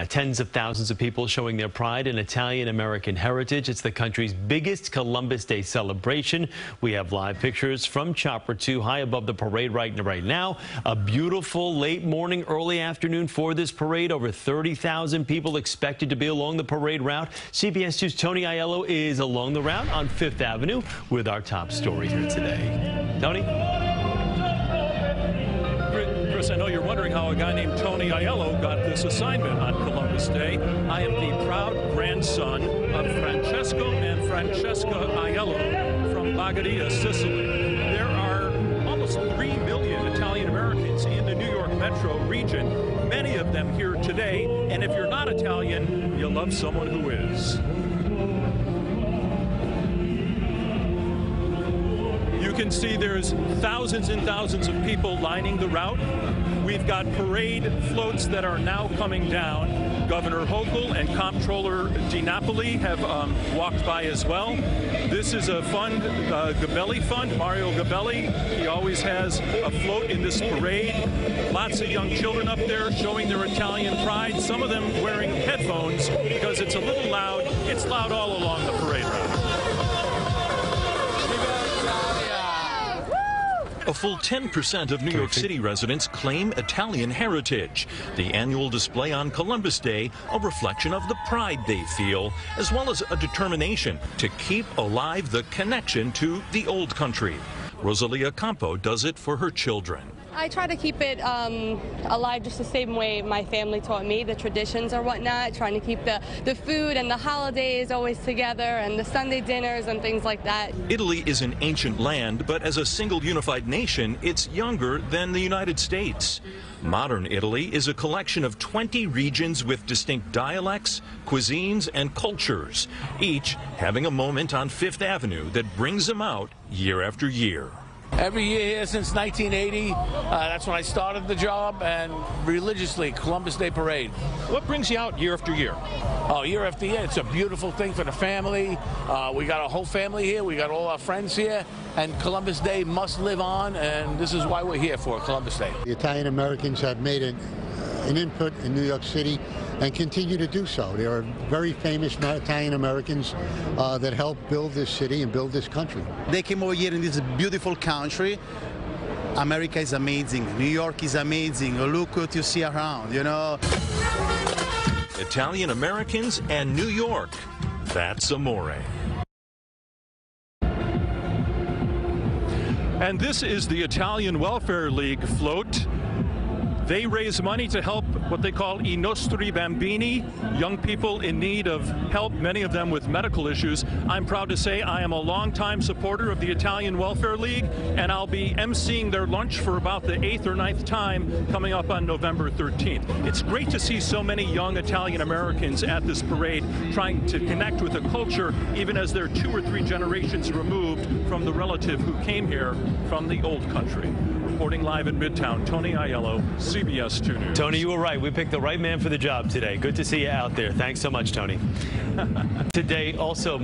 Uh, tens of thousands of people showing their pride in Italian American heritage. It's the country's biggest Columbus Day celebration. We have live pictures from Chopper 2 high above the parade right, right now. A beautiful late morning, early afternoon for this parade. Over 30,000 people expected to be along the parade route. CBS 2's Tony Aiello is along the route on Fifth Avenue with our top story here today. Tony? I know you're wondering how a guy named Tony Aiello got this assignment on Columbus Day. I am the proud grandson of Francesco and Francesca Aiello from Bagheria, Sicily. There are almost 3 million Italian Americans in the New York metro region, many of them here today. And if you're not Italian, you love someone who is. Can see there's thousands and thousands of people lining the route. We've got parade floats that are now coming down. Governor Hochul and Comptroller DiNapoli have um, walked by as well. This is a fund, uh, Gabelli Fund, Mario Gabelli. He always has a float in this parade. Lots of young children up there showing their Italian pride, some of them wearing headphones because it's a little loud. It's loud all along the parade route. A full 10% of New York City residents claim Italian heritage. The annual display on Columbus Day, a reflection of the pride they feel, as well as a determination to keep alive the connection to the old country. Rosalia Campo does it for her children. I try to keep it um, alive just the same way my family taught me, the traditions or whatnot, trying to keep the, the food and the holidays always together and the Sunday dinners and things like that. Italy is an ancient land, but as a single unified nation, it's younger than the United States. Modern Italy is a collection of 20 regions with distinct dialects, cuisines, and cultures, each having a moment on Fifth Avenue that brings them out year after year. Every year here since 1980. Uh, that's when I started the job, and religiously, Columbus Day Parade. What brings you out year after year? Oh, year after year. It's a beautiful thing for the family. Uh, we got a whole family here. We got all our friends here, and Columbus Day must live on, and this is why we're here for Columbus Day. The Italian Americans have made an, uh, an input in New York City and continue to do so. There are very famous Italian Americans uh, that helped build this city and build this country. They came over here in this beautiful country. America is amazing. New York is amazing. Look what you see around, you know. Italian Americans and New York. That's amore. And this is the Italian Welfare League float. They raise money to help what they call i nostri bambini, young people in need of help, many of them with medical issues. I'm proud to say I am a longtime supporter of the Italian Welfare League, and I'll be emceeing their lunch for about the eighth or ninth time coming up on November 13th. It's great to see so many young Italian Americans at this parade trying to connect with a culture even as they're two or three generations removed from the relative who came here from the old country. Reporting live in Midtown, Tony Aiello, CBS 2 News. Tony, you were right. We picked the right man for the job today. Good to see you out there. Thanks so much, Tony. today, also.